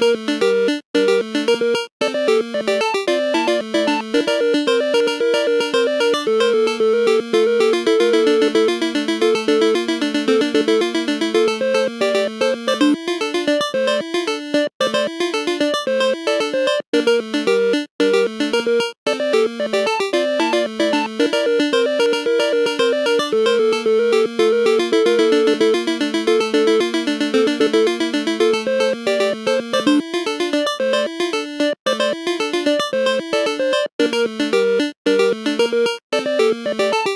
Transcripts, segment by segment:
Música Música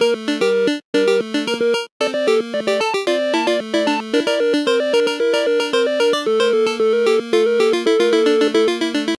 Música